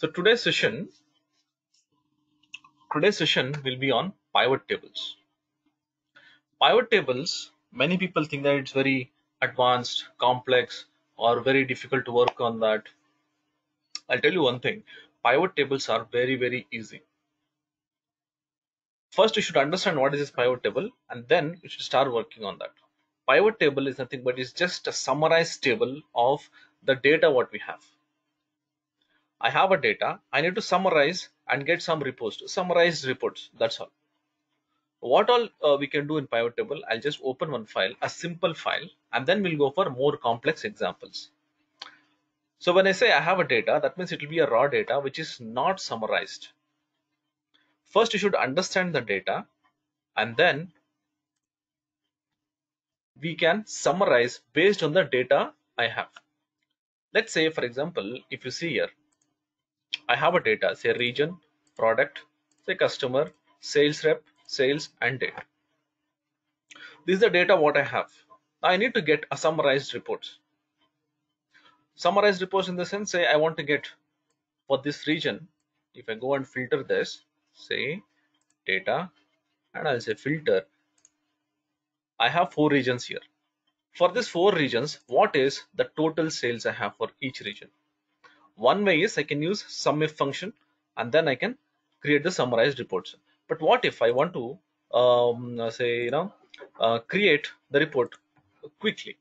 So today's session, today's session will be on pivot tables. Pivot tables, many people think that it's very advanced, complex, or very difficult to work on that. I'll tell you one thing, pivot tables are very, very easy. First, you should understand what is this pivot table, and then you should start working on that. Pivot table is nothing but it's just a summarized table of the data what we have. I have a data, I need to summarize and get some reports, summarized reports, that's all. What all uh, we can do in pivot table, I'll just open one file, a simple file, and then we'll go for more complex examples. So when I say I have a data, that means it will be a raw data which is not summarized. First, you should understand the data and then we can summarize based on the data I have. Let's say, for example, if you see here, I have a data, say region, product, say customer, sales rep, sales and date. This is the data what I have. I need to get a summarized report. Summarized reports in the sense, say I want to get for this region, if I go and filter this, say data, and I'll say filter, I have four regions here. For these four regions, what is the total sales I have for each region? One way is I can use SUMIF function and then I can create the summarized reports. But what if I want to um, say, you know, uh, create the report quickly?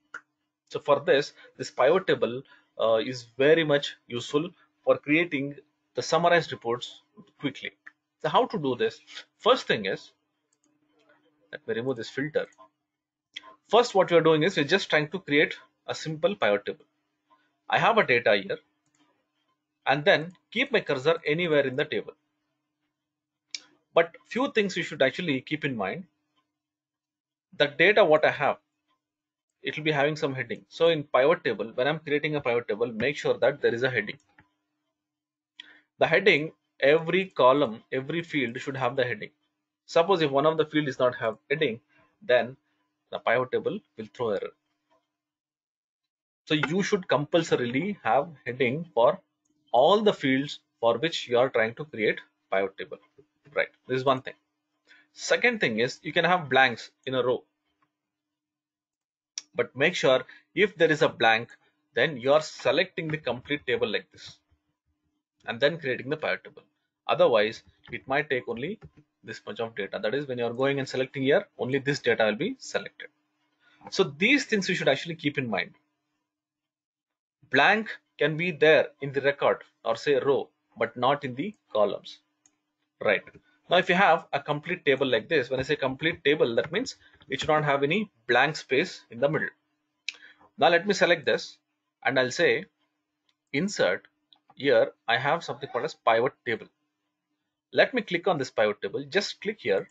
So for this, this pivot table uh, is very much useful for creating the summarized reports quickly. So how to do this? First thing is, let me remove this filter. First, what we are doing is we're just trying to create a simple pivot table. I have a data here and then keep my cursor anywhere in the table. But few things you should actually keep in mind. The data what I have, it will be having some heading. So in pivot table, when I'm creating a pivot table, make sure that there is a heading. The heading, every column, every field should have the heading. Suppose if one of the field is not have heading, then the pivot table will throw error. So you should compulsorily have heading for all the fields for which you are trying to create pivot table. Right, this is one thing. Second thing is you can have blanks in a row. But make sure if there is a blank, then you are selecting the complete table like this and then creating the pivot table. Otherwise, it might take only this much of data. That is when you are going and selecting here, only this data will be selected. So these things you should actually keep in mind. Blank can be there in the record or say row, but not in the columns. Right. Now, if you have a complete table like this, when I say complete table, that means it should not have any blank space in the middle. Now, let me select this and I'll say insert. Here, I have something called as pivot table let me click on this pivot table just click here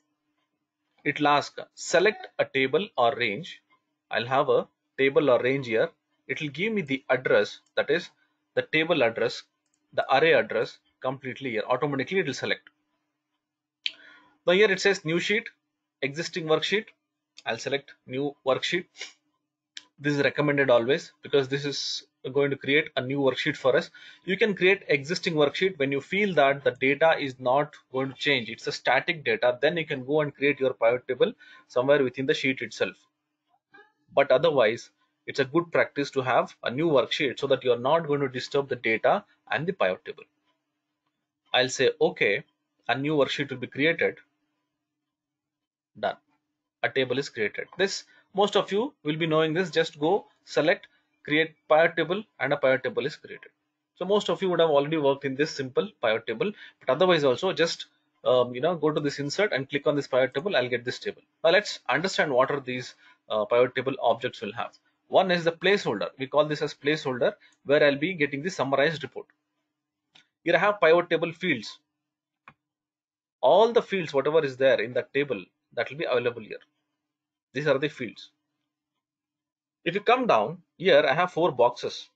it will ask select a table or range I'll have a table or range here it will give me the address that is the table address the array address completely here automatically it will select now here it says new sheet existing worksheet I'll select new worksheet this is recommended always because this is going to create a new worksheet for us. You can create existing worksheet when you feel that the data is not going to change. It's a static data. Then you can go and create your pivot table somewhere within the sheet itself. But otherwise, it's a good practice to have a new worksheet so that you're not going to disturb the data and the pivot table. I'll say, okay, a new worksheet will be created. Done. A table is created. This, most of you will be knowing this. Just go select create pivot table and a pivot table is created. So most of you would have already worked in this simple pivot table, but otherwise also just um, you know go to this insert and click on this pivot table. I'll get this table. Now let's understand what are these uh, pivot table objects will have. One is the placeholder. We call this as placeholder where I'll be getting the summarized report. Here I have pivot table fields. All the fields, whatever is there in that table, that will be available here. These are the fields. If you come down here, I have four boxes.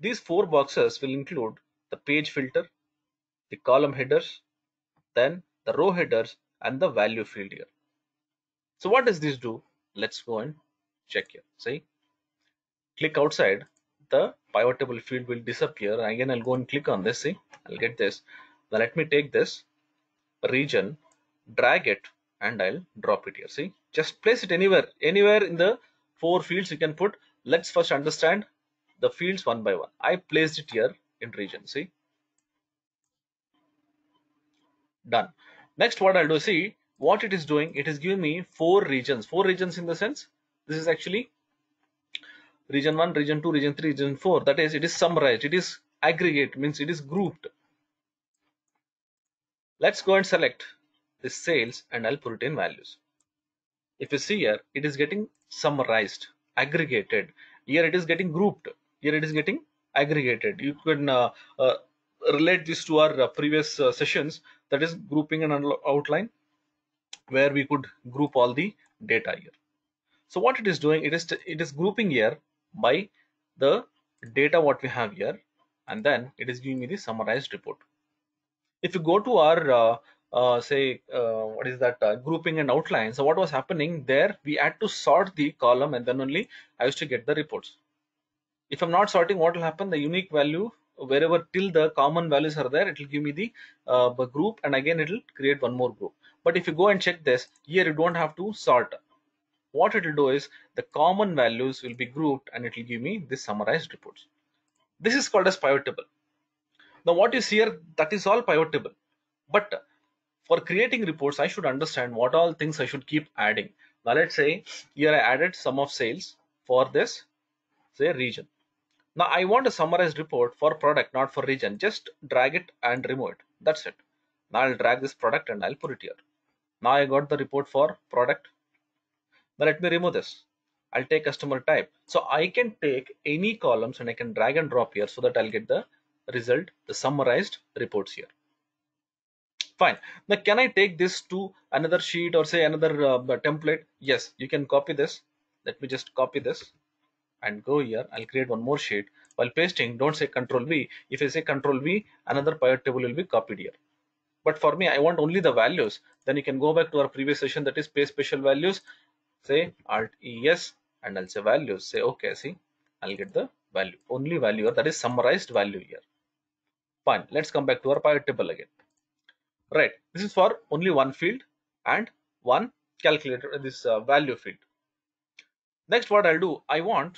These four boxes will include the page filter, the column headers, then the row headers and the value field here. So what does this do? Let's go and check here. See, click outside. the pivot table field will disappear. Again, I'll go and click on this. See, I'll get this. Now let me take this region, drag it, and I'll drop it here. See, just place it anywhere, anywhere in the four fields you can put. Let's first understand the fields one by one. I placed it here in region. See, done. Next, what I'll do, see what it is doing. It is giving me four regions. Four regions in the sense this is actually region 1 region 2 region 3 region 4 that is it is summarized. It is aggregate means it is grouped. Let's go and select the sales and I'll put it in values. If you see here it is getting summarized aggregated. Here it is getting grouped. Here it is getting aggregated. You can uh, uh, relate this to our uh, previous uh, sessions. That is grouping and outline where we could group all the data here so what it is doing it is it is grouping here by the data what we have here and then it is giving me the summarized report. If you go to our uh, uh, say uh, what is that uh, grouping and outline so what was happening there we had to sort the column and then only i used to get the reports. If i'm not sorting what will happen? The unique value wherever till the common values are there it will give me the uh, group and again it will create one more group. But if you go and check this here you don't have to sort what it will do is the common values will be grouped and it will give me this summarized reports. This is called as pivot table. Now what you see here, that is all pivot table. But uh, for creating reports, I should understand what all things I should keep adding. Now let's say here I added sum of sales for this say region. Now I want a summarized report for product, not for region. Just drag it and remove it. That's it. Now I'll drag this product and I'll put it here. Now I got the report for product now let me remove this. I'll take customer type. So I can take any columns and I can drag and drop here so that I'll get the result, the summarized reports here. Fine. Now can I take this to another sheet or say another uh, template? Yes, you can copy this. Let me just copy this and go here. I'll create one more sheet. While pasting, don't say control V. If I say control V, another pivot table will be copied here. But for me, I want only the values. Then you can go back to our previous session that is paste special values say alt es and I'll say values. Say okay see I'll get the value. Only value here that is summarized value here. Fine let's come back to our pivot table again. Right this is for only one field and one calculator this uh, value field. Next what I'll do I want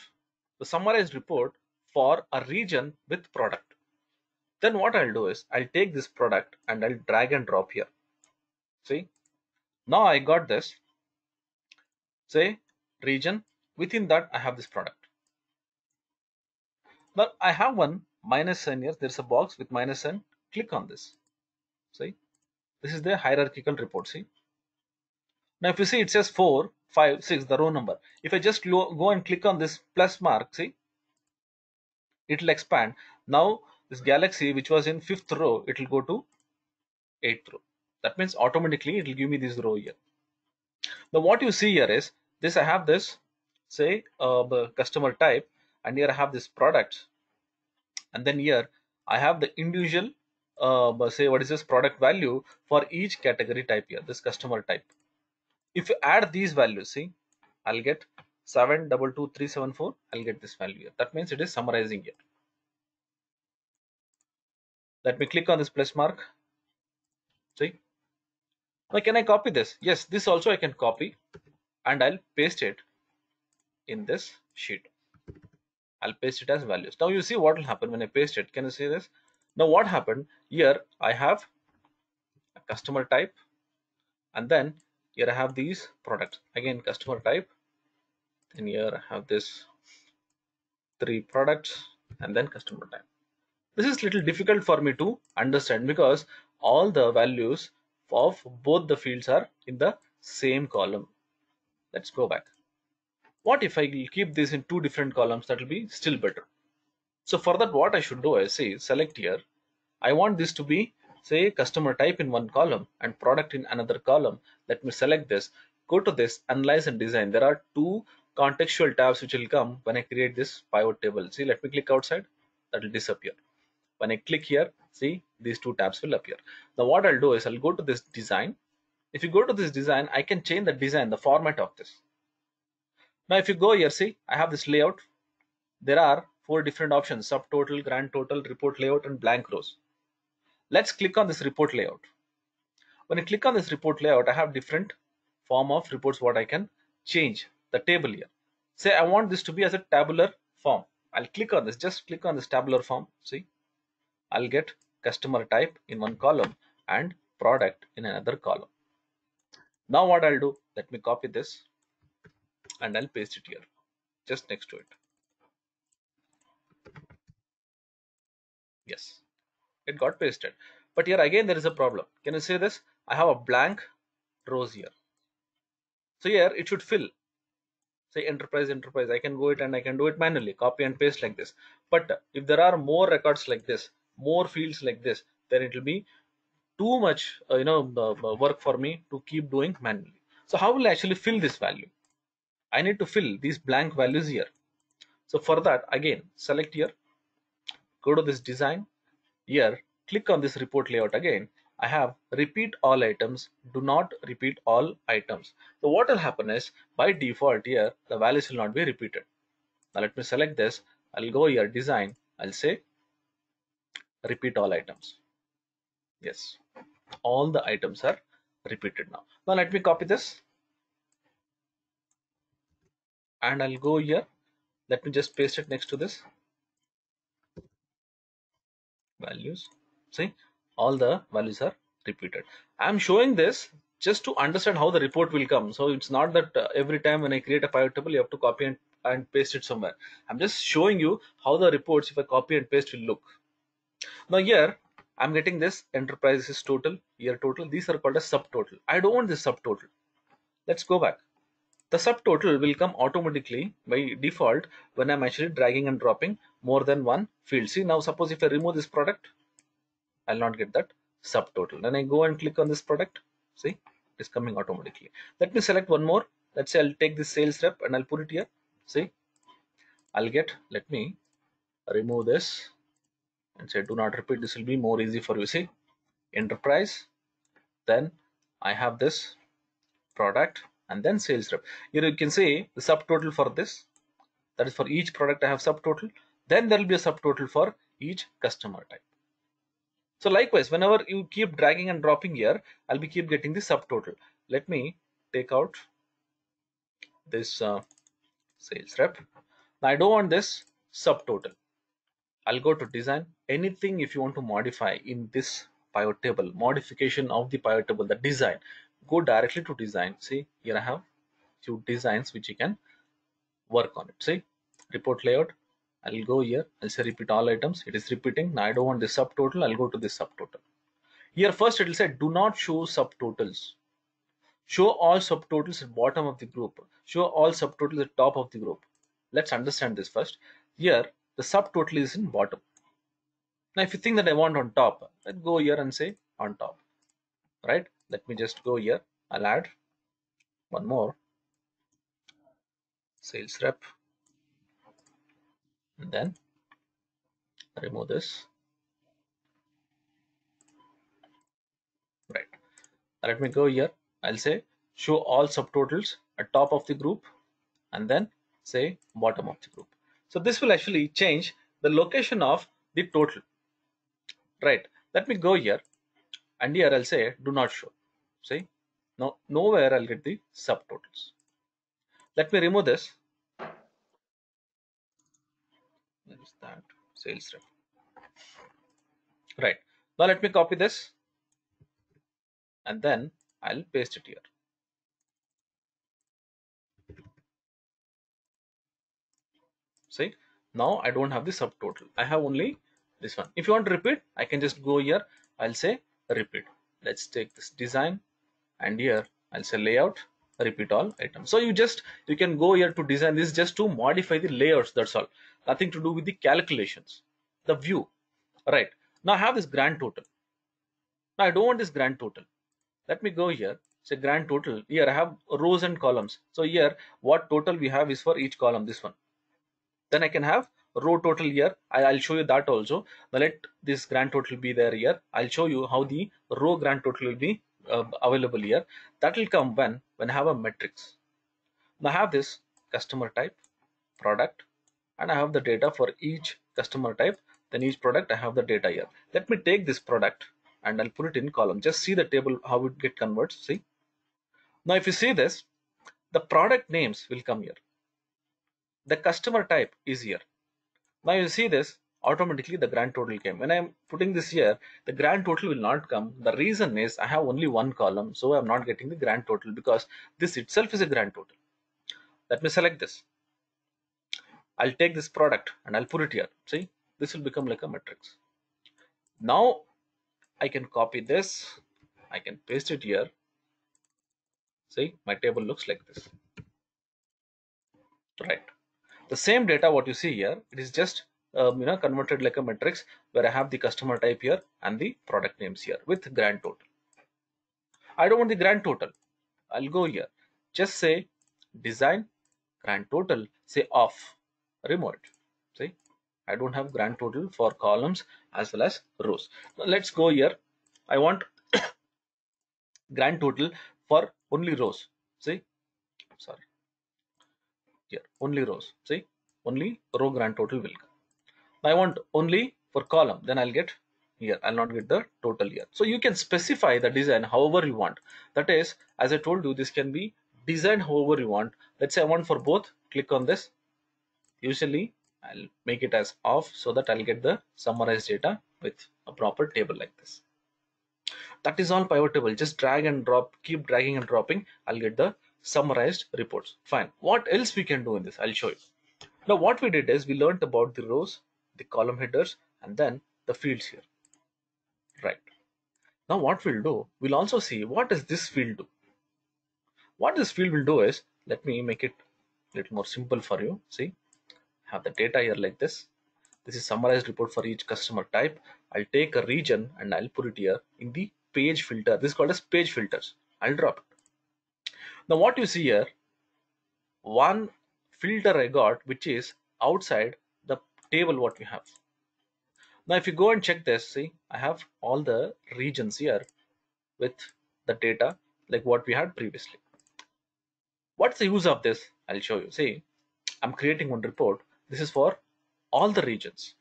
the summarized report for a region with product. Then what I'll do is I'll take this product and I'll drag and drop here. See? Now I got this say region within that I have this product. Now I have one minus sign here. There's a box with minus sign click on this. See? This is the hierarchical report see? Now if you see it says 4 5 6 the row number. If I just go and click on this plus mark see? It will expand. Now this galaxy which was in fifth row it will go to eighth row. That means automatically it will give me this row here. Now what you see here is this I have this say uh, customer type and here I have this product. And then here I have the individual uh, say what is this product value for each category type here this customer type. If you add these values see I'll get 722374 I'll get this value here. That means it is summarizing here. Let me click on this plus mark. See? Now can I copy this? Yes this also I can copy and I'll paste it in this sheet. I'll paste it as values. Now you see what will happen when I paste it. Can you see this? Now what happened here? I have a customer type and then here I have these products. Again, customer type. Then here I have this three products and then customer type. This is a little difficult for me to understand because all the values of both the fields are in the same column let's go back. What if I keep this in two different columns? That will be still better. So for that what I should do is say select here. I want this to be say customer type in one column and product in another column. Let me select this go to this analyze and design. There are two contextual tabs which will come when I create this pivot table. See let me click outside. That will disappear. When I click here see these two tabs will appear. Now what I'll do is I'll go to this design if you go to this design I can change the design the format of this. Now if you go here see I have this layout. There are four different options subtotal grand total report layout and blank rows. Let's click on this report layout. When I click on this report layout I have different form of reports what I can change the table here. Say I want this to be as a tabular form. I'll click on this. Just click on this tabular form. See? I'll get customer type in one column and product in another column now what I'll do let me copy this and I'll paste it here just next to it. Yes it got pasted. But here again there is a problem. Can you see this? I have a blank rows here. So here it should fill. Say enterprise enterprise. I can go it and I can do it manually copy and paste like this. But if there are more records like this more fields like this then it will be too much uh, you know work for me to keep doing manually. So how will I actually fill this value? I need to fill these blank values here. So for that again select here go to this design. Here click on this report layout again. I have repeat all items do not repeat all items. So what will happen is by default here the values will not be repeated. Now let me select this. I'll go here design. I'll say repeat all items. Yes all the items are repeated now. Now let me copy this. And I'll go here. Let me just paste it next to this. Values. See all the values are repeated. I'm showing this just to understand how the report will come. So it's not that uh, every time when I create a pivot table you have to copy and, and paste it somewhere. I'm just showing you how the reports if I copy and paste will look. Now here I'm getting this enterprises total year total these are called as subtotal I don't want this subtotal let's go back the subtotal will come automatically by default when I'm actually dragging and dropping more than one field. See now suppose if I remove this product, I'll not get that subtotal. Then I go and click on this product. See, it's coming automatically. Let me select one more. Let's say I'll take this sales rep and I'll put it here. See, I'll get, let me remove this and say do not repeat. This will be more easy for you. See, enterprise. Then I have this product and then sales rep. Here you can see the subtotal for this. That is for each product I have subtotal. Then there will be a subtotal for each customer type. So likewise, whenever you keep dragging and dropping here, I'll be keep getting the subtotal. Let me take out this uh, sales rep. Now I don't want this subtotal. I'll go to design. Anything if you want to modify in this pivot table, modification of the pivot table, the design, go directly to design. See here I have few designs which you can work on it. See report layout. I'll go here. I'll say repeat all items. It is repeating. Now I don't want this subtotal. I'll go to this subtotal. Here first it will say do not show subtotals. Show all subtotals at bottom of the group. Show all subtotals at top of the group. Let's understand this first. Here the subtotal is in bottom. Now if you think that I want on top let's go here and say on top right? Let me just go here. I'll add one more. Sales rep. And then remove this. Right. Let me go here. I'll say show all subtotals at top of the group and then say bottom of the group so this will actually change the location of the total. Right. Let me go here. And here I'll say do not show. See? Now nowhere I'll get the subtotals. Let me remove this. Where is that? Sales rep. Right. Now let me copy this. And then I'll paste it here see now I don't have the subtotal. I have only this one. If you want to repeat I can just go here. I'll say repeat. Let's take this design and here I'll say layout repeat all items. So you just you can go here to design this just to modify the layers that's all. Nothing to do with the calculations. The view. Right. Now I have this grand total. Now I don't want this grand total. Let me go here. Say grand total. Here I have rows and columns. So here what total we have is for each column this one then I can have row total here. I, will show you that also. Now let this grand total be there here. I'll show you how the row grand total will be uh, available here. That will come when when I have a matrix. Now I have this customer type product and I have the data for each customer type. Then each product I have the data here. Let me take this product and I'll put it in column. Just see the table how it get converts. See? Now if you see this the product names will come here the customer type is here. Now you see this automatically the grand total came. When i'm putting this here the grand total will not come. The reason is i have only one column so i'm not getting the grand total because this itself is a grand total. Let me select this. I'll take this product and i'll put it here. See this will become like a matrix. Now i can copy this. I can paste it here. See my table looks like this. Right the same data what you see here it is just um, you know converted like a matrix where I have the customer type here and the product names here with grand total. I don't want the grand total. I'll go here. Just say design grand total. Say off. Remove it. See, I don't have grand total for columns as well as rows. Now let's go here. I want grand total for only rows. See, sorry. Here only rows. See, only row grand total will come. I want only for column, then I'll get here. I'll not get the total here. So you can specify the design however you want. That is, as I told you, this can be designed however you want. Let's say I want for both, click on this. Usually I'll make it as off so that I'll get the summarized data with a proper table like this. That is all pivot table. Just drag and drop, keep dragging and dropping. I'll get the summarized reports. Fine. What else we can do in this? I'll show you. Now what we did is we learned about the rows the column headers and then the fields here. Right. Now what we'll do we'll also see what does this field do. What this field will do is let me make it a little more simple for you. See? Have the data here like this. This is summarized report for each customer type. I'll take a region and i'll put it here in the page filter. This is called as page filters. I'll drop it now what you see here one filter i got which is outside the table what we have. Now if you go and check this, see I have all the regions here with the data like what we had previously. What's the use of this? I'll show you. See, I'm creating one report. This is for all the regions.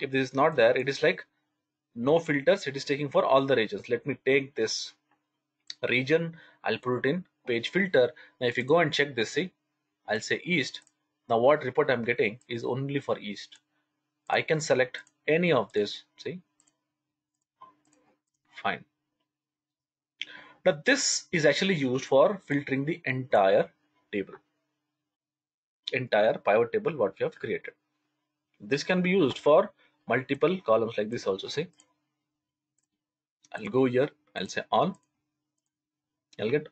If this is not there, it is like no filters. It is taking for all the regions. Let me take this region. I'll put it in page filter. Now if you go and check this, see, I'll say east now what report I'm getting is only for east. I can select any of this, see? Fine. Now this is actually used for filtering the entire table. Entire pivot table what we have created. This can be used for multiple columns like this also, see? I'll go here, I'll say all I'll get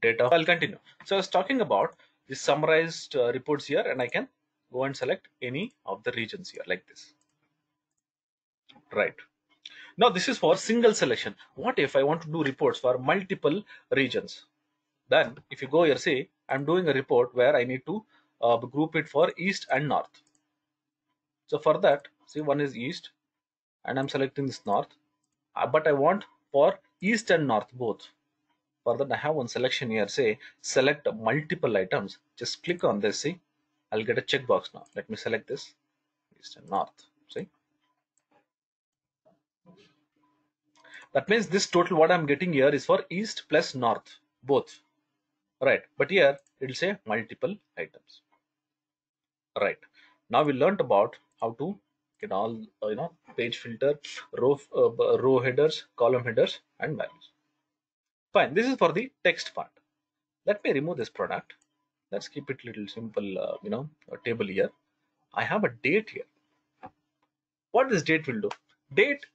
data. I'll continue. So I was talking about the summarized uh, reports here and I can go and select any of the regions here like this. Right. Now this is for single selection. What if I want to do reports for multiple regions? Then if you go here, say I'm doing a report where I need to uh, group it for east and north. So for that, see one is east and I'm selecting this north, uh, but I want for east and north both for that I have one selection here. Say select multiple items. Just click on this see? I'll get a checkbox now. Let me select this. East and north see? That means this total what I'm getting here is for east plus north both. Right. But here it will say multiple items. Right. Now we learned about how to get all uh, you know page filter row uh, row headers column headers and values Fine, this is for the text part. Let me remove this product. Let's keep it little simple, uh, you know, a table here. I have a date here. What this date will do? Date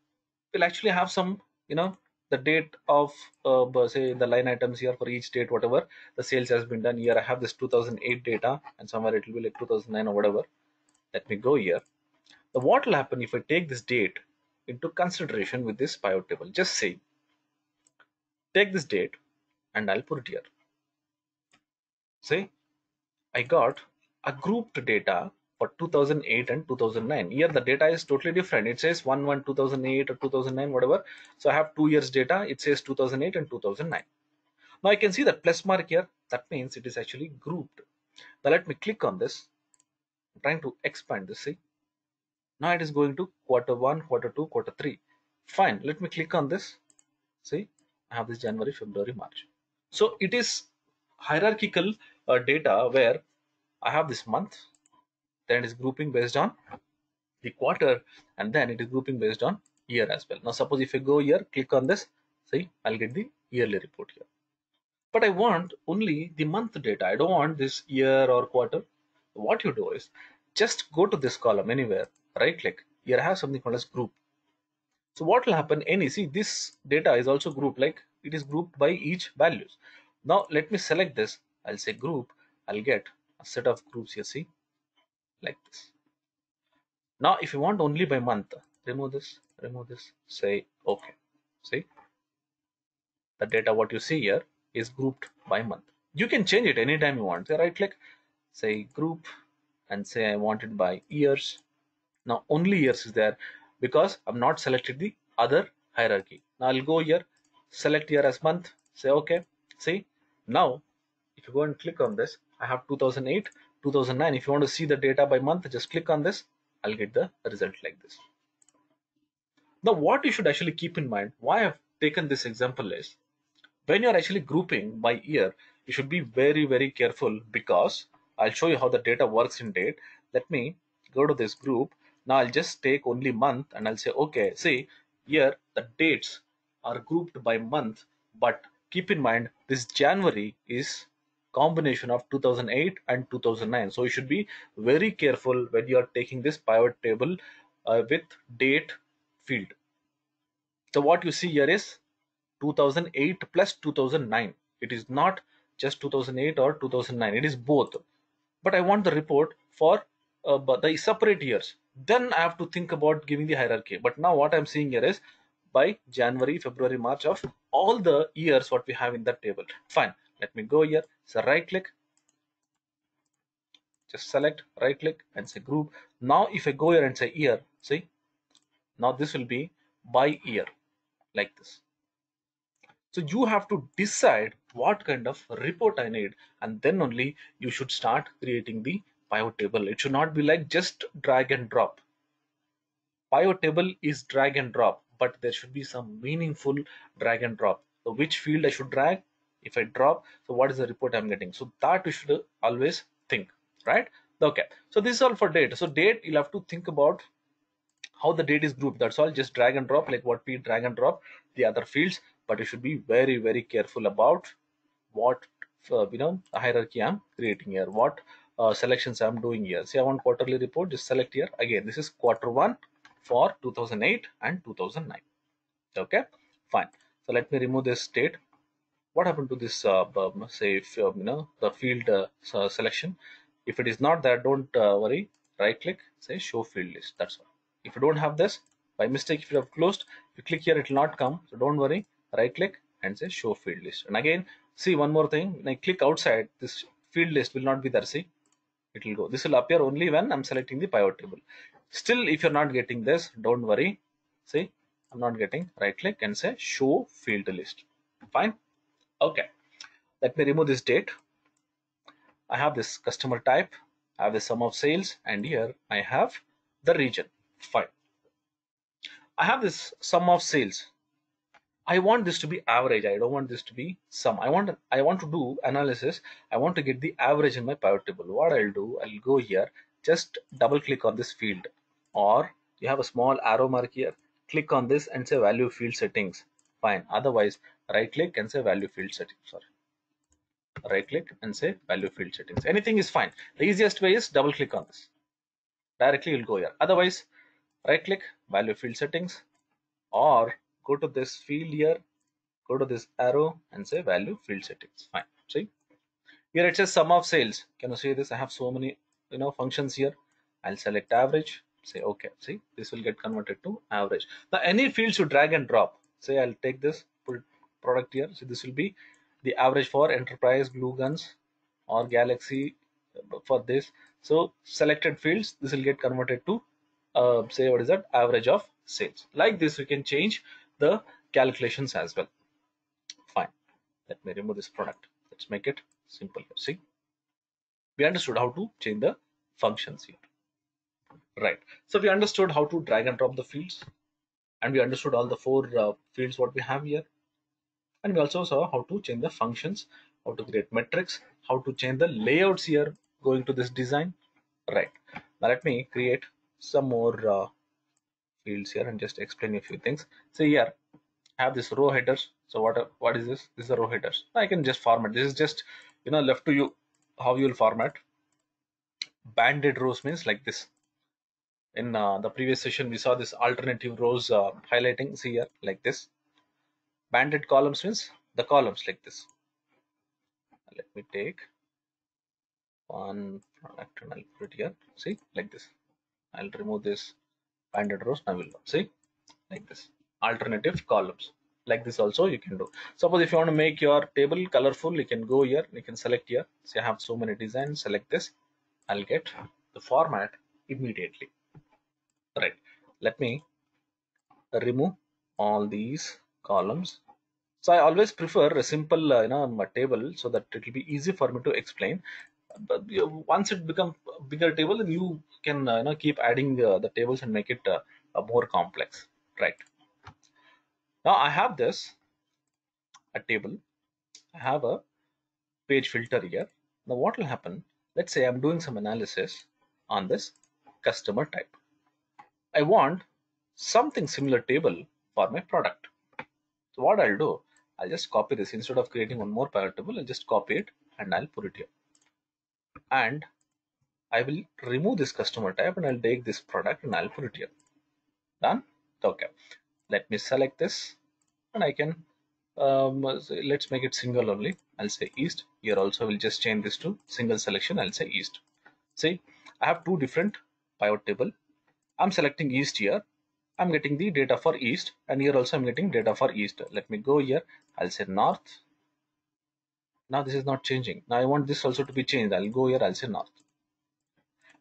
will actually have some, you know, the date of, uh, say, the line items here for each date, whatever the sales has been done here. I have this 2008 data and somewhere it will be like 2009 or whatever. Let me go here. Now, what will happen if I take this date into consideration with this pivot table? Just say take this date and I'll put it here. See, I got a grouped data for 2008 and 2009. Here the data is totally different. It says 1 1 2008 or 2009 whatever. So I have two years data. It says 2008 and 2009. Now I can see that plus mark here. That means it is actually grouped. Now let me click on this. I'm trying to expand this. See, now it is going to quarter one, quarter two, quarter three. Fine. Let me click on this. See, I have this January, February, March. So it is hierarchical uh, data where I have this month, then it is grouping based on the quarter, and then it is grouping based on year as well. Now, suppose if I go here, click on this, see, I'll get the yearly report here. But I want only the month data. I don't want this year or quarter. What you do is just go to this column anywhere, right click. Here I have something called as group. So what will happen? Any see this data is also grouped like it is grouped by each values. Now let me select this. I'll say group. I'll get a set of groups here. See like this. Now if you want only by month, remove this, remove this, say okay. See the data what you see here is grouped by month. You can change it anytime you want. Say right click, say group and say I want it by years. Now only years is there because I've not selected the other hierarchy. Now I'll go here, select year as month, say okay. See now if you go and click on this, I have 2008, 2009. If you want to see the data by month, just click on this. I'll get the result like this. Now what you should actually keep in mind, why I've taken this example is when you're actually grouping by year, you should be very, very careful because I'll show you how the data works in date. Let me go to this group. Now I'll just take only month and I'll say, okay, see here the dates are grouped by month, but keep in mind this January is combination of 2008 and 2009. So you should be very careful when you are taking this pivot table uh, with date field. So what you see here is 2008 plus 2009 it is not just 2008 or 2009 it is both but i want the report for uh, the separate years then i have to think about giving the hierarchy. But now what i'm seeing here is by january february march of all the years what we have in that table. Fine. Let me go here. So right click just select right click and say group. Now if i go here and say year see? Now this will be by year like this. So you have to decide what kind of report I need and then only you should start creating the pivot table. It should not be like just drag and drop. Pivot table is drag and drop, but there should be some meaningful drag and drop. So which field I should drag? If I drop, so what is the report I'm getting? So that you should always think, right? Okay, so this is all for date. So date, you'll have to think about how the date is grouped. That's all. Just drag and drop like what we drag and drop the other fields but you should be very very careful about what uh, you know hierarchy i'm creating here what uh, selections i'm doing here. See i want quarterly report just select here. Again this is quarter one for 2008 and 2009 okay fine. So let me remove this state. What happened to this uh, um, say if um, you know the field uh, selection? If it is not there don't uh, worry. Right click say show field list. That's all. If you don't have this by mistake if you have closed you click here it will not come. So don't worry. Right click and say show field list. And again see one more thing. When I click outside this field list will not be there. See it will go. This will appear only when I'm selecting the pivot table. Still if you're not getting this don't worry. See I'm not getting right click and say show field list. Fine. Okay. Let me remove this date. I have this customer type I have the sum of sales and here I have the region. Fine. I have this sum of sales I want this to be average. I don't want this to be sum. I want I want to do analysis. I want to get the average in my pivot table. What I'll do, I'll go here, just double click on this field or you have a small arrow mark here. Click on this and say value field settings. Fine. Otherwise, right click and say value field settings. Sorry. Right click and say value field settings. Anything is fine. The easiest way is double click on this. Directly you'll go here. Otherwise, right click value field settings or go to this field here go to this arrow and say value field settings. Fine. See? Here it says sum of sales. Can you see this? I have so many you know functions here. I'll select average. Say okay. See? This will get converted to average. Now any fields you drag and drop say i'll take this product here. So this will be the average for enterprise glue guns or galaxy uh, for this. So selected fields this will get converted to uh, say what is that? Average of sales. Like this we can change the calculations as well fine let me remove this product let's make it simple see we understood how to change the functions here. Right. So we understood how to drag and drop the fields and we understood all the four uh, fields what we have here. And we also saw how to change the functions, how to create matrix, how to change the layouts here going to this design. Right. Now let me create some more uh, fields here and just explain a few things. So here I have this row headers. So what what is this? This is the row headers. I can just format. This is just you know left to you how you will format. Banded rows means like this in uh, the previous session we saw this alternative rows uh, highlighting see here like this banded columns means the columns like this let me take one product and I'll put it here see like this I'll remove this banded rows I will see. Like this. Alternative columns. Like this also you can do. Suppose if you want to make your table colorful you can go here. You can select here. See I have so many designs. Select this. I'll get the format immediately. Right. Let me remove all these columns. So i always prefer a simple uh, you know table so that it will be easy for me to explain but once it becomes a bigger table then you can uh, you know keep adding uh, the tables and make it uh, more complex right? Now i have this a table. I have a page filter here. Now what will happen? Let's say i'm doing some analysis on this customer type. I want something similar table for my product. So what I'll do, I'll just copy this. Instead of creating one more pivot table, I'll just copy it and I'll put it here. And I will remove this customer type and I'll take this product and I'll put it here. Done? Okay. Let me select this and I can um, let's make it single only. I'll say east. Here also we'll just change this to single selection. I'll say east. See, I have two different pivot table I'm selecting east here. I'm getting the data for east and here also I'm getting data for east. Let me go here. I'll say north. Now this is not changing. Now I want this also to be changed. I'll go here. I'll say north.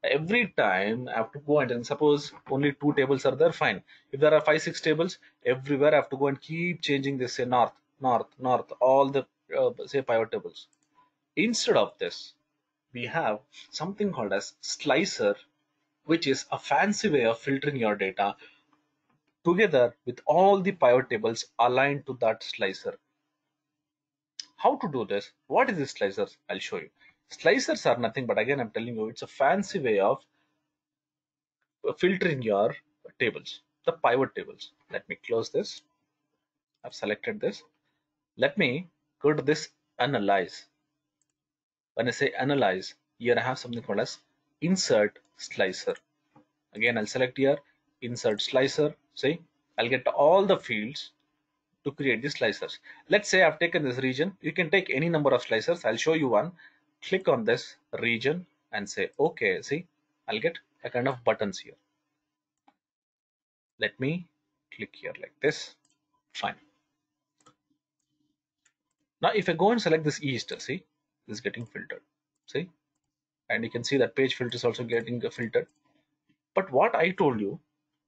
Every time I have to go and, suppose only two tables are there, fine. If there are five, six tables, everywhere I have to go and keep changing this, say north, north, north, all the uh, say pivot tables. Instead of this, we have something called as slicer which is a fancy way of filtering your data together with all the pivot tables aligned to that slicer. How to do this? What is this slicers? I'll show you. Slicers are nothing but again I'm telling you it's a fancy way of filtering your tables, the pivot tables. Let me close this. I've selected this. Let me go to this analyze. When I say analyze, here I have something called as insert slicer again I'll select here insert slicer see I'll get all the fields to create the slicers. Let's say I've taken this region. You can take any number of slicers. I'll show you one. Click on this region and say okay see I'll get a kind of buttons here. Let me click here like this. Fine. Now if I go and select this east see this is getting filtered. See? And you can see that page filter is also getting filtered. But what I told you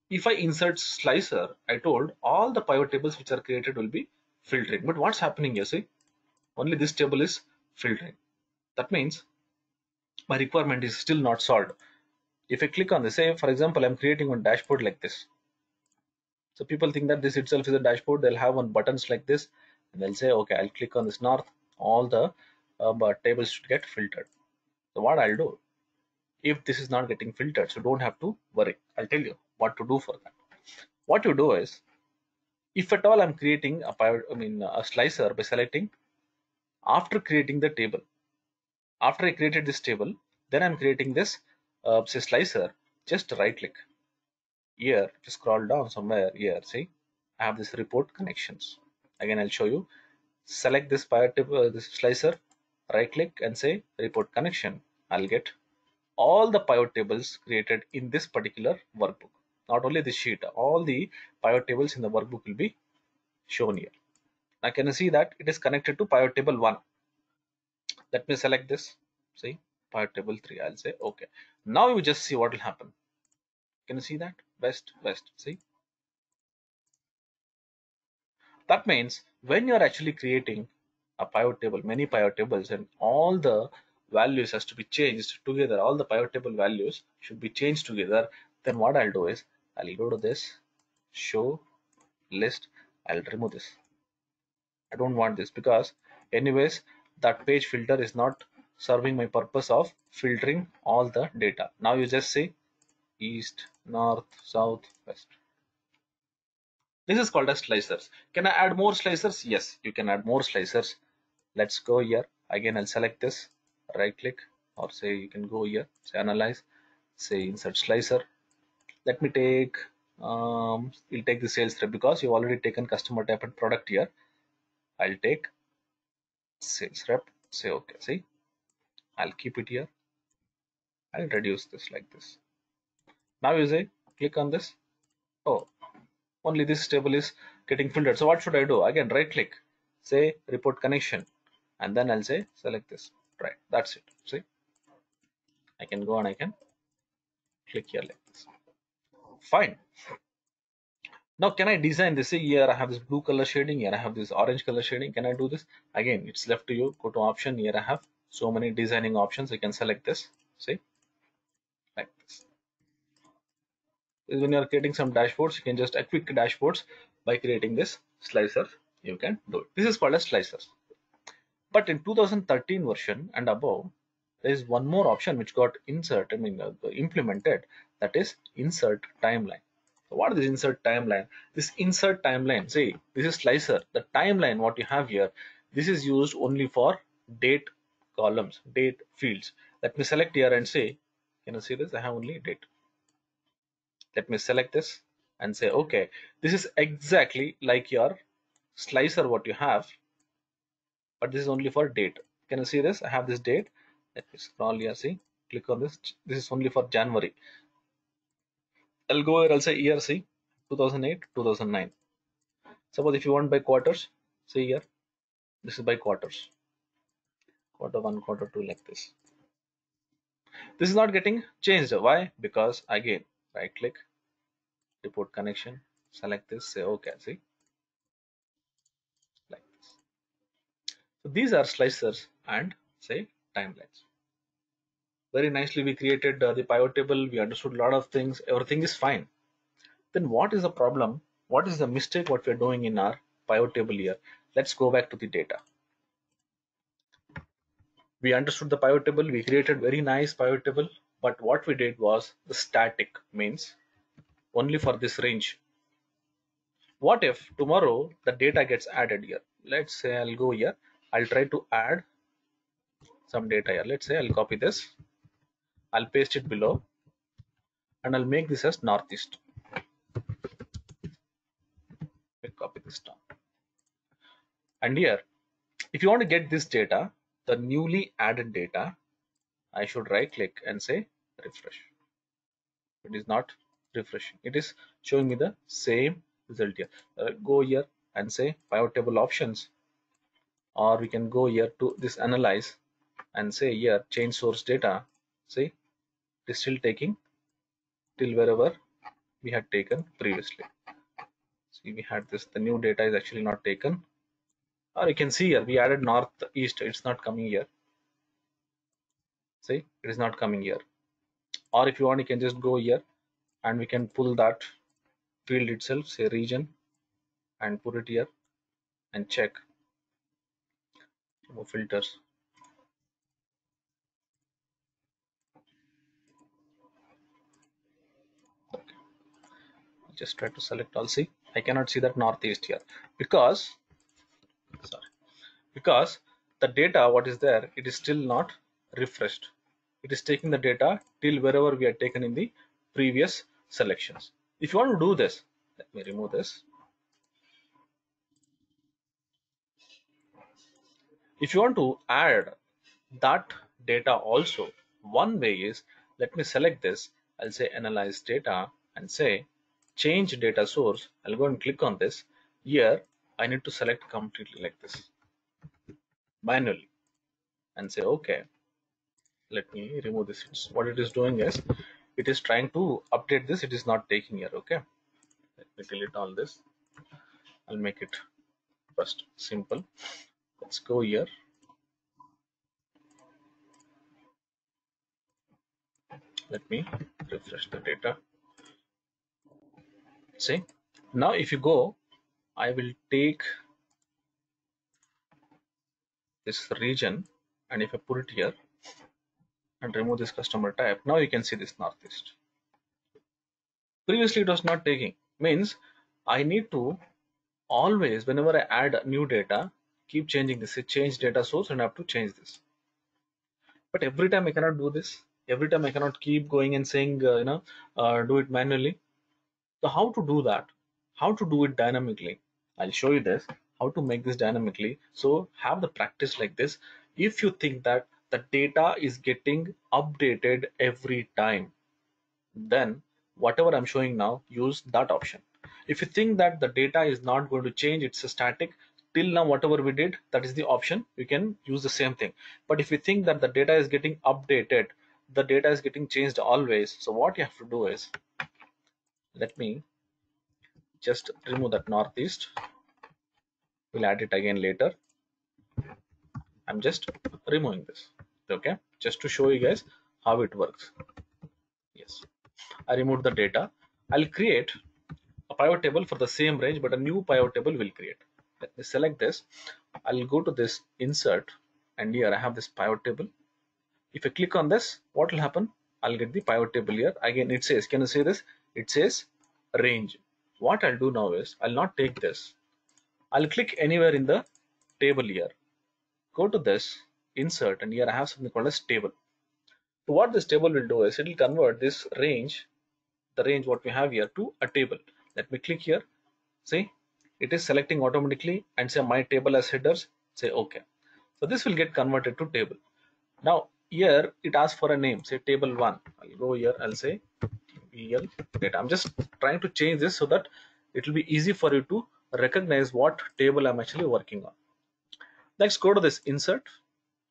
if I insert slicer I told all the pivot tables which are created will be filtering. But what's happening here see? Only this table is filtering. That means my requirement is still not solved. If I click on this say for example I'm creating one dashboard like this. So people think that this itself is a dashboard. They'll have one buttons like this. And they'll say okay I'll click on this north. All the uh, tables should get filtered. So what I'll do, if this is not getting filtered, so don't have to worry. I'll tell you what to do for that. What you do is, if at all I'm creating a I mean a slicer by selecting after creating the table. After I created this table, then I'm creating this uh, say slicer. Just right click here, just scroll down somewhere here. See, I have this report connections. Again, I'll show you. Select this pivot uh, this slicer, right click and say report connection I'll get all the pivot tables created in this particular workbook. Not only this sheet, all the pivot tables in the workbook will be shown here. Now can you see that it is connected to pivot table 1. Let me select this. See pivot table 3. I'll say okay. Now you just see what will happen. Can you see that? West, west. See? That means when you're actually creating a pivot table, many pivot tables, and all the values has to be changed together all the pivot table values should be changed together then what I'll do is I'll go to this show list I'll remove this. I don't want this because anyways that page filter is not serving my purpose of filtering all the data. Now you just see east north south west. This is called as slicers. Can I add more slicers? Yes you can add more slicers. Let's go here. Again I'll select this. Right click or say you can go here. Say analyze. Say insert slicer let me take um we'll take the sales rep because you've already taken customer type and product here. I'll take sales rep say okay see I'll keep it here. I'll reduce this like this. Now you say click on this. Oh only this table is getting filtered. So what should I do? Again right click say report connection. And then I'll say select this. Right that's it. See I can go and I can click here like this fine. Now can I design this? Here I have this blue color shading here I have this orange color shading. Can I do this? Again it's left to you. Go to option here I have so many designing options. I can select this. See? Like this. When you are creating some dashboards you can just a quick dashboards by creating this slicer you can do it. This is called as slicers. But in 2013 version and above there is one more option which got inserted I mean uh, implemented that is insert timeline. So what is this insert timeline? This insert timeline see this is slicer. The timeline what you have here this is used only for date columns date fields. Let me select here and say can you see this? I have only date. Let me select this and say okay this is exactly like your slicer what you have but this is only for date. Can you see this? I have this date. Let me scroll here see click on this. This is only for january i'll go here i'll say year see 2008 2009 suppose if you want by quarters see here this is by quarters. Quarter one quarter two like this. This is not getting changed. Why? Because again right click report connection select this say okay see? Like this. So these are slicers and say timelines very nicely we created uh, the pivot table we understood a lot of things. Everything is fine. Then what is the problem? What is the mistake what we're doing in our pivot table here? Let's go back to the data. We understood the pivot table we created very nice pivot table but what we did was the static means only for this range. What if tomorrow the data gets added here? Let's say i'll go here. I'll try to add some data here. Let's say i'll copy this i'll paste it below and i'll make this as northeast. I copy this down. And here if you want to get this data the newly added data I should right click and say refresh. It is not refreshing. It is showing me the same result here. Uh, go here and say pivot table options. Or we can go here to this analyze and say here change source data see it is still taking till wherever we had taken previously. See we had this the new data is actually not taken. Or you can see here we added north east it's not coming here. See it is not coming here. Or if you want you can just go here and we can pull that field itself say region and put it here and check. Filters just try to select all see I cannot see that northeast here. Because sorry because the data what is there it is still not refreshed. It is taking the data till wherever we are taken in the previous selections. If you want to do this let me remove this. If you want to add that data also one way is let me select this. I'll say analyze data and say change data source i'll go and click on this. Here I need to select completely like this. Manually. And say okay let me remove this. What it is doing is it is trying to update this. It is not taking here okay? Let me delete all this. I'll make it first simple. Let's go here. Let me refresh the data see? Now if you go I will take this region and if I put it here and remove this customer type now you can see this northeast. Previously it was not taking. Means I need to always whenever I add new data keep changing this. Change data source and I have to change this. But every time I cannot do this every time I cannot keep going and saying uh, you know uh, do it manually so how to do that? How to do it dynamically? I'll show you this how to make this dynamically. So have the practice like this. If you think that the data is getting updated every time then whatever I'm showing now use that option. If you think that the data is not going to change it's a static till now whatever we did that is the option. You can use the same thing. But if you think that the data is getting updated the data is getting changed always so what you have to do is let me just remove that northeast. We'll add it again later. I'm just removing this okay? Just to show you guys how it works. Yes. I removed the data. I'll create a pivot table for the same range but a new pivot table will create. Let me select this. I'll go to this insert and here i have this pivot table. If I click on this what will happen? I'll get the pivot table here. Again it says can you see this it says range. What I'll do now is I'll not take this. I'll click anywhere in the table here. Go to this insert and here I have something called as table. So what this table will do is it will convert this range the range what we have here to a table. Let me click here. See it is selecting automatically and say my table as headers. Say okay. So this will get converted to table. Now here it asks for a name. Say table 1 i'll go here i'll say tbl data i'm just trying to change this so that it will be easy for you to recognize what table i'm actually working on. Let's go to this insert.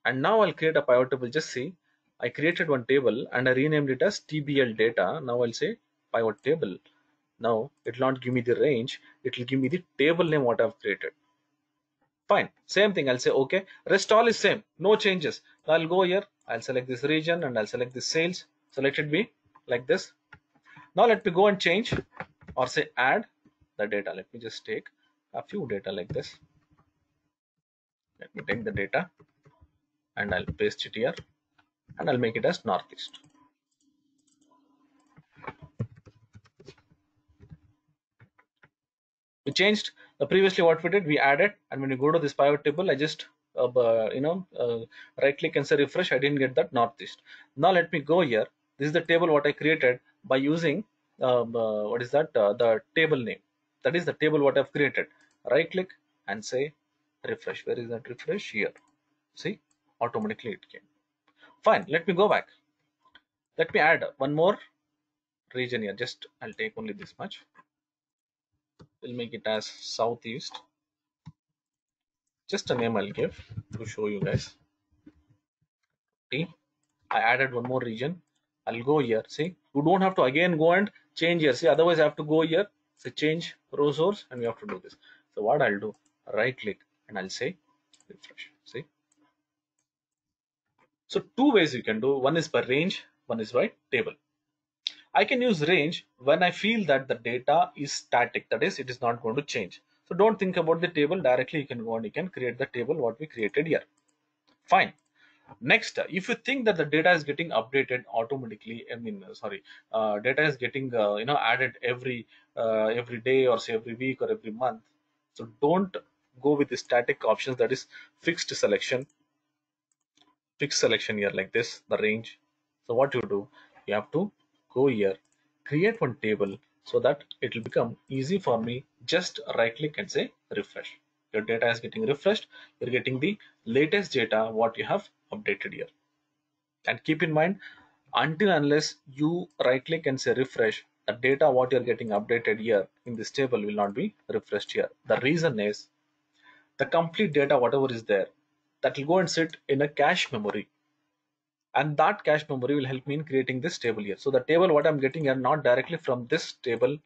And now i'll create a pivot table. Just see i created one table and i renamed it as tbl data. Now i'll say pivot table. Now it will not give me the range. It will give me the table name what i've created. Fine. Same thing. I'll say okay rest all is same. No changes. I'll go here. I'll select this region and i'll select this sales. So let it be like this now let me go and change or say add the data. Let me just take a few data like this. Let me take the data and i'll paste it here and i'll make it as northeast. We changed previously what we did we added. And when you go to this pivot table i just uh, you know uh, right click and say refresh. I didn't get that northeast. Now let me go here. This is the table what i created by using um, uh, what is that? Uh, the table name. That is the table what i've created. Right click and say refresh. Where is that refresh? Here. See? Automatically it came. Fine. Let me go back. Let me add one more region here. Just i'll take only this much. We'll make it as southeast. Just a name I'll give to show you guys. T I added one more region I'll go here. See you don't have to again go and change here. See otherwise I have to go here. Say change row source and we have to do this. So what I'll do right click and I'll say refresh. See? So two ways you can do. One is by range one is by table. I can use range when I feel that the data is static, that is, it is not going to change. So don't think about the table directly. You can go and you can create the table what we created here. Fine. Next, if you think that the data is getting updated automatically, I mean, uh, sorry, uh, data is getting uh, you know added every uh, every day or say every week or every month. So don't go with the static options that is fixed selection, fixed selection here like this, the range. So what you do, you have to go here create one table so that it will become easy for me just right click and say refresh your data is getting refreshed you're getting the latest data what you have updated here. And keep in mind until unless you right click and say refresh the data what you're getting updated here in this table will not be refreshed here. The reason is the complete data whatever is there that will go and sit in a cache memory. And that cache memory will help me in creating this table here. So the table what i'm getting here not directly from this table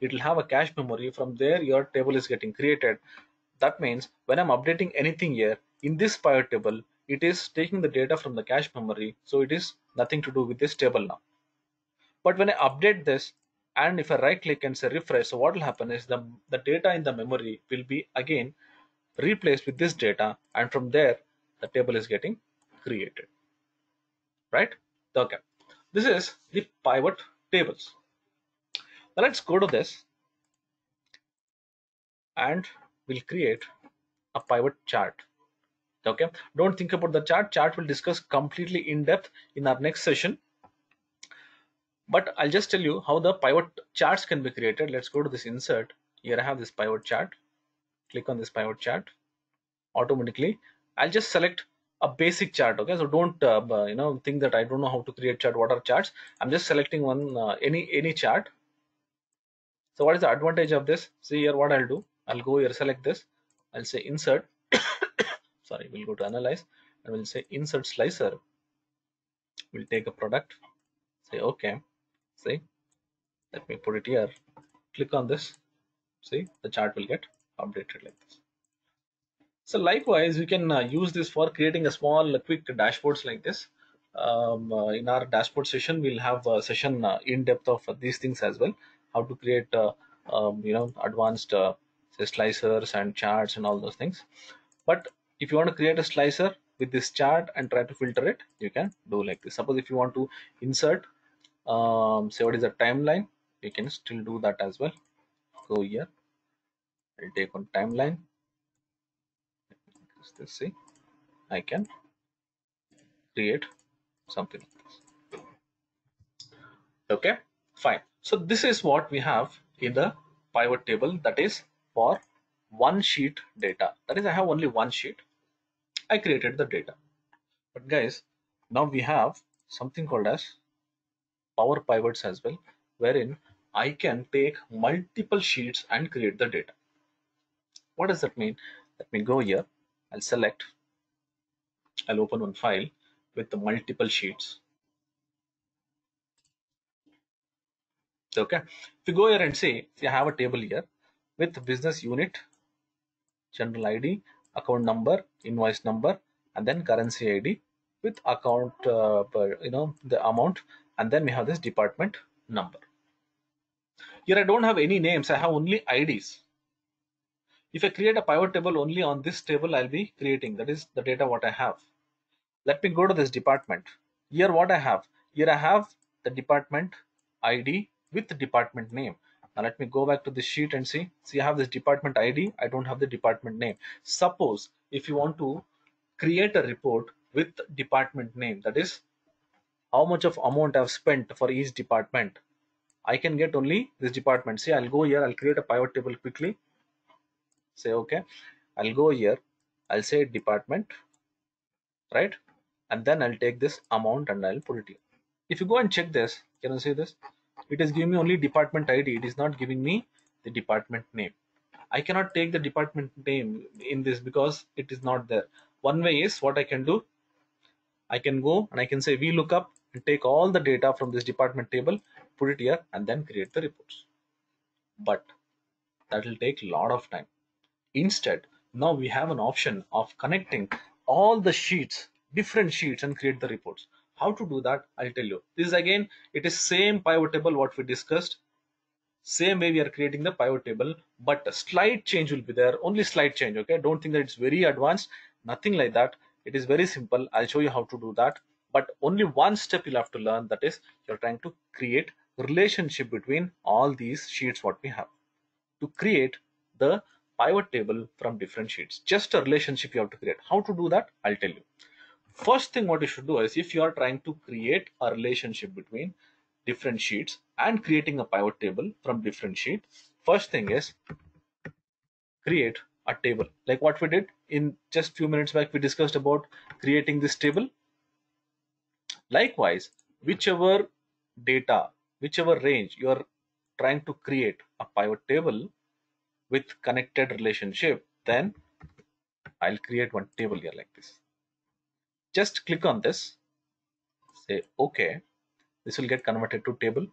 it will have a cache memory. From there your table is getting created. That means when i'm updating anything here in this pivot table it is taking the data from the cache memory so it is nothing to do with this table now. But when I update this, and if I right click and say refresh, so what will happen is the, the data in the memory will be again replaced with this data and from there the table is getting created. Right? Okay. This is the pivot tables. Now let's go to this and we'll create a pivot chart okay? Don't think about the chart. Chart will discuss completely in depth in our next session. But i'll just tell you how the pivot charts can be created. Let's go to this insert. Here i have this pivot chart. Click on this pivot chart. Automatically i'll just select a basic chart okay? So don't uh, you know think that i don't know how to create chart. What are charts? I'm just selecting one uh, any any chart. So what is the advantage of this? See here what i'll do. I'll go here select this. I'll say insert sorry we'll go to analyze. And we'll say insert slicer. We'll take a product say okay see let me put it here. Click on this see the chart will get updated like this. So likewise we can uh, use this for creating a small uh, quick dashboards like this. Um, uh, in our dashboard session we'll have a session uh, in depth of these things as well. How to create uh, um, you know advanced uh, say slicers and charts and all those things. But if you want to create a slicer with this chart and try to filter it you can do like this. Suppose if you want to insert um, say what is the timeline you can still do that as well. Go here I'll take on timeline. This see I can create something like this. Okay fine. So this is what we have in the pivot table that is for one sheet data. That is I have only one sheet I created the data. But guys, now we have something called as power pivots as well, wherein I can take multiple sheets and create the data. What does that mean? Let me go here. I'll select. I'll open one file with the multiple sheets. Okay. If you go here and see, you have a table here with business unit, general ID, account number, invoice number, and then currency ID with account, uh, per, you know, the amount, and then we have this department number. Here I don't have any names, I have only IDs. If I create a pivot table only on this table, I'll be creating, that is the data what I have. Let me go to this department. Here what I have, here I have the department ID with the department name. Now let me go back to the sheet and see. See, I have this department ID. I don't have the department name. Suppose if you want to create a report with department name, that is how much of amount I've spent for each department. I can get only this department. See, I'll go here. I'll create a pivot table quickly. Say, okay. I'll go here. I'll say department, right? And then I'll take this amount and I'll put it here. If you go and check this, can you see this? it is giving me only department id it is not giving me the department name i cannot take the department name in this because it is not there. One way is what i can do. I can go and i can say VLOOKUP and take all the data from this department table put it here and then create the reports. But that will take a lot of time. Instead now we have an option of connecting all the sheets different sheets and create the reports. How to do that? I'll tell you. This is again it is same pivot table what we discussed same way we are creating the pivot table but a slight change will be there only slight change okay? Don't think that it's very advanced nothing like that. It is very simple i'll show you how to do that. But only one step you'll have to learn that is you're trying to create relationship between all these sheets what we have. To create the pivot table from different sheets. Just a relationship you have to create. How to do that? I'll tell you. First thing what you should do is if you are trying to create a relationship between different sheets and creating a pivot table from different sheet first thing is create a table. Like what we did in just few minutes back we discussed about creating this table. Likewise whichever data whichever range you are trying to create a pivot table with connected relationship then I'll create one table here like this. Just click on this say okay this will get converted to table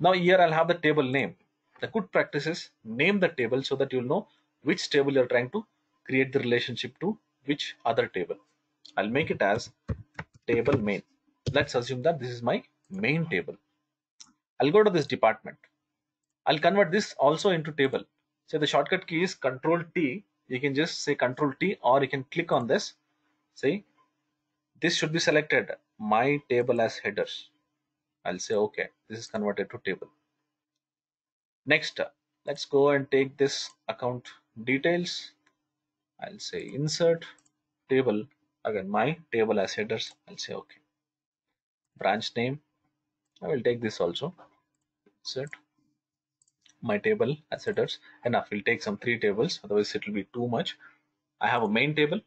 now here I'll have the table name the good practice is name the table so that you'll know which table you're trying to create the relationship to which other table I'll make it as table main let's assume that this is my main table I'll go to this department. I'll convert this also into table. So the shortcut key is Control T. You can just say Control T or you can click on this. See, this should be selected. My table as headers. I'll say OK. This is converted to table. Next, let's go and take this account details. I'll say insert table. Again, my table as headers. I'll say OK. Branch name. I will take this also. Insert my table as headers enough we'll take some three tables otherwise it will be too much i have a main table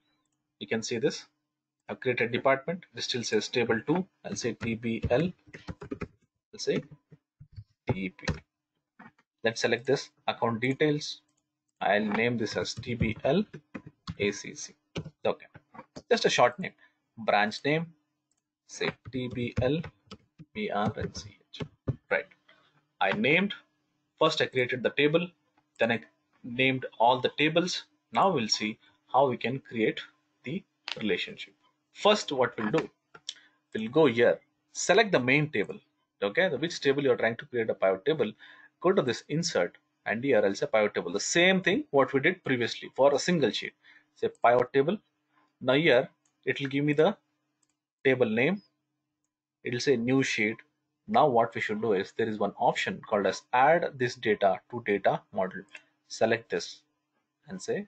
you can see this i've created department this still says table 2 i'll say tbl i'll say tep let's select this account details. I'll name this as tbl acc okay. Just a short name. Branch name say tbl brnch right. I named First, I created the table, then I named all the tables. Now we'll see how we can create the relationship. First, what we'll do, we'll go here, select the main table. Okay, the which table you're trying to create a pivot table. Go to this insert and here I'll say pivot table. The same thing what we did previously for a single sheet. Say pivot table. Now here it will give me the table name. It will say new sheet now what we should do is there is one option called as add this data to data model. Select this and say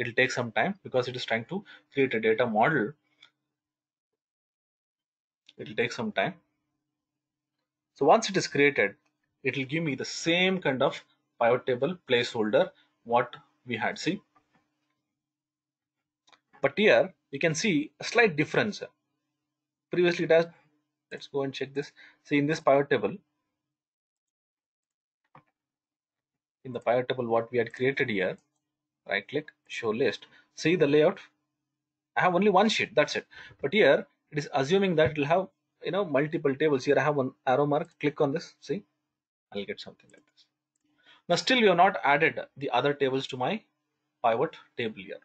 okay. It'll take some time because it is trying to create a data model. It'll take some time. So once it is created, it will give me the same kind of pivot table placeholder what we had see. But here you can see a slight difference. Previously it has let's go and check this see in this pivot table in the pivot table what we had created here right click show list. See the layout? I have only one sheet that's it. But here it is assuming that it will have you know multiple tables. Here I have one arrow mark. Click on this. See? I'll get something like this. Now still we have not added the other tables to my pivot table here.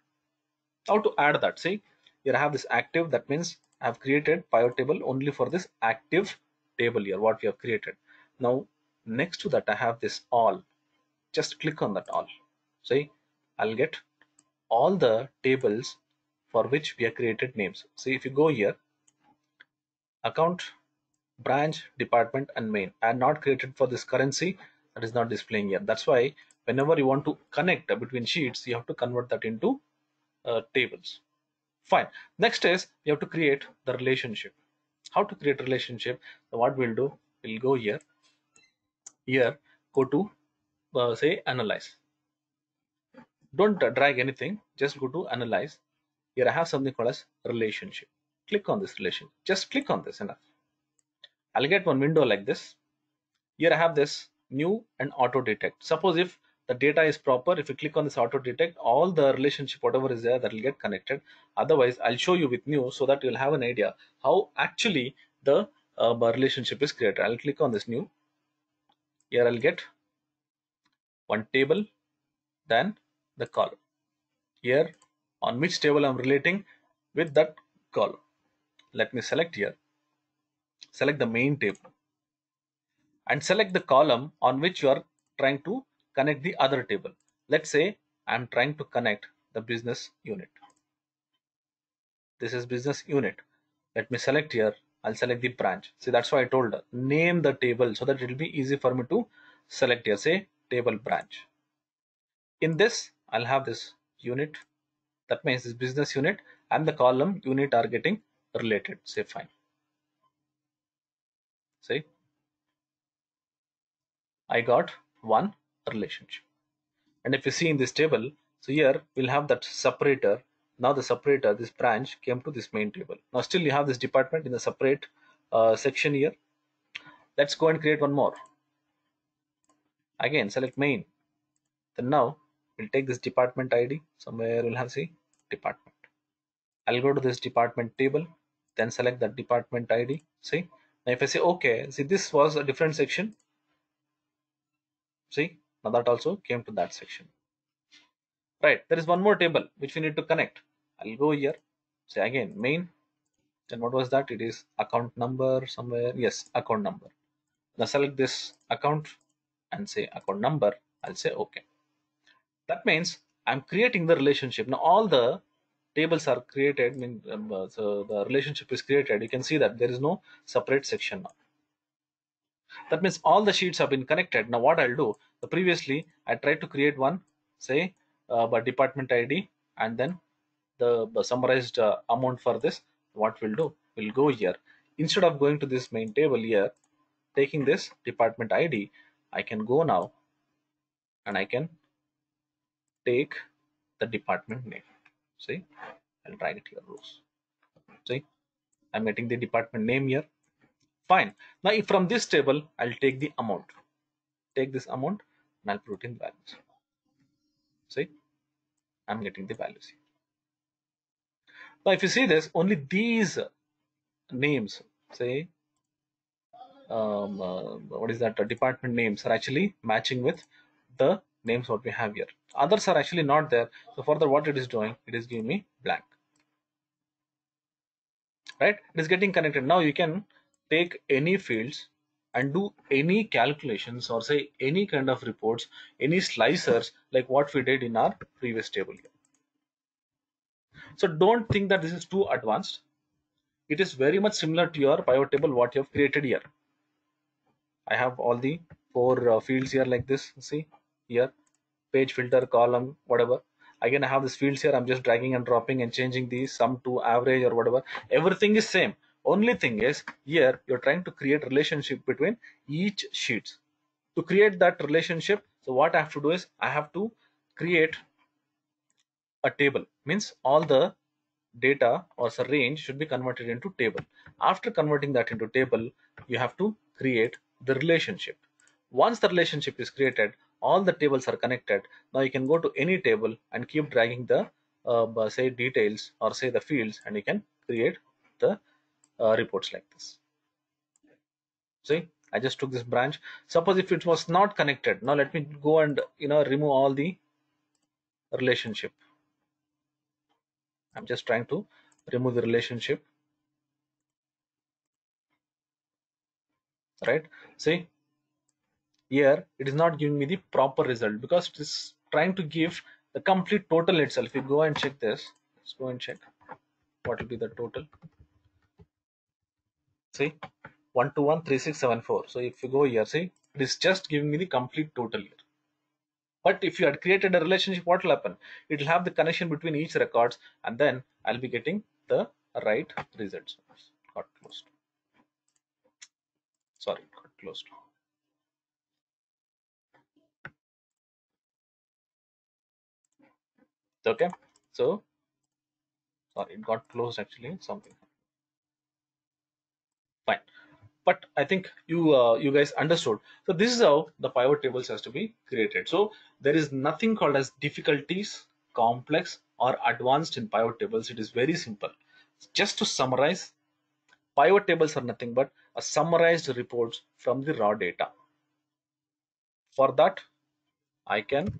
How to add that? See? Here I have this active. That means I have created pivot table only for this active table here what we have created. Now next to that I have this all. Just click on that all. See I'll get all the tables for which we have created names see if you go here account branch department and main I not created for this currency that is not displaying here that's why whenever you want to connect between sheets you have to convert that into uh, tables Fine. Next is you have to create the relationship. How to create relationship? So what we'll do, we'll go here. Here, go to uh, say analyze. Don't drag anything. Just go to analyze. Here I have something called as relationship. Click on this relation. Just click on this enough. I'll get one window like this. Here I have this new and auto detect. Suppose if the data is proper if you click on this auto detect all the relationship whatever is there that will get connected otherwise i'll show you with new so that you'll have an idea how actually the uh, relationship is created i'll click on this new here i'll get one table then the column here on which table i'm relating with that column let me select here select the main table and select the column on which you are trying to connect the other table. Let's say I'm trying to connect the business unit. This is business unit. Let me select here. I'll select the branch. See, that's why I told her name the table so that it will be easy for me to select here. Say table branch. In this, I'll have this unit. That means this business unit and the column unit are getting related. Say fine. See, I got one relationship. And if you see in this table, so here we'll have that separator. Now the separator, this branch came to this main table. Now still you have this department in the separate uh, section here. Let's go and create one more. Again, select main. Then now we'll take this department ID. Somewhere we'll have see department. I'll go to this department table, then select that department ID. See, now if I say okay, see this was a different section. See, now that also came to that section. Right, there is one more table which we need to connect. I'll go here, say again main. Then what was that? It is account number somewhere. Yes, account number. now select this account and say account number I'll say okay that means I'm creating the relationship. Now all the tables are created mean, um, uh, so the relationship is created. You can see that there is no separate section now. That means all the sheets have been connected. Now what I'll do the previously I tried to create one say uh, by department ID and then the, the summarized uh, amount for this what we'll do we'll go here. Instead of going to this main table here taking this department ID I can go now and I can take the department name. See? I'll drag it here rows see? I'm getting the department name here. Fine. Now if from this table I'll take the amount. Take this amount and I'll put in values. See? I'm getting the values here. Now if you see this only these names say um, uh, what is that? Uh, department names are actually matching with the names what we have here others are actually not there. So further what it is doing it is giving me blank. Right? It is getting connected. Now you can take any fields and do any calculations or say any kind of reports any slicers like what we did in our previous table here. So don't think that this is too advanced. It is very much similar to your pivot table what you have created here. I have all the four uh, fields here like this see here page filter column whatever. Again I have these fields here. I'm just dragging and dropping and changing the sum to average or whatever. Everything is same. Only thing is here you're trying to create relationship between each sheets. To create that relationship so what I have to do is I have to create a table. Means all the data or the range should be converted into table. After converting that into table you have to create the relationship. Once the relationship is created, all the tables are connected. Now you can go to any table and keep dragging the uh, say details or say the fields and you can create the uh, reports like this. See, I just took this branch. Suppose if it was not connected, now let me go and you know remove all the relationship. I'm just trying to remove the relationship right see here it is not giving me the proper result because it is trying to give the complete total itself. If you go and check this let's go and check what will be the total. See 1213674 so if you go here see it is just giving me the complete total here. But if you had created a relationship what will happen? It will have the connection between each records and then i'll be getting the right results. Got closed. Sorry got closed okay. So sorry it got closed actually something fine. But i think you uh, you guys understood. So this is how the pivot tables has to be created. So there is nothing called as difficulties complex or advanced in pivot tables. It is very simple. Just to summarize pivot tables are nothing but a summarized reports from the raw data. For that, I can,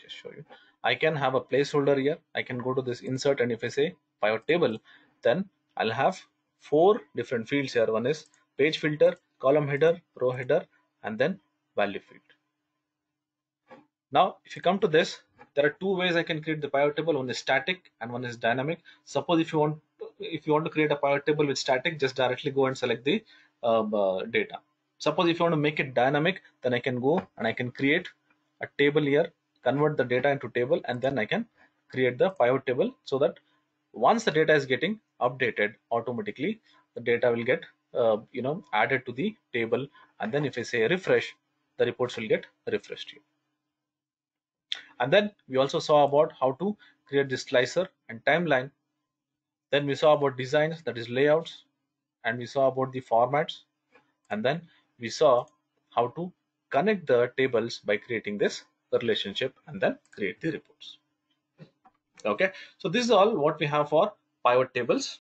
just show you. I can have a placeholder here. I can go to this insert and if I say pivot table, then I'll have four different fields here. One is page filter, column header, row header, and then value field. Now, if you come to this, there are two ways I can create the pivot table. One is static and one is dynamic. Suppose if you want if you want to create a pivot table with static, just directly go and select the um, uh, data. Suppose if you want to make it dynamic, then I can go and I can create a table here, convert the data into table, and then I can create the pivot table so that once the data is getting updated automatically, the data will get uh, you know added to the table, and then if I say refresh, the reports will get refreshed here. And then we also saw about how to create the slicer and timeline. Then we saw about designs, that is layouts, and we saw about the formats, and then we saw how to connect the tables by creating this relationship and then create the reports. Okay, so this is all what we have for pivot tables.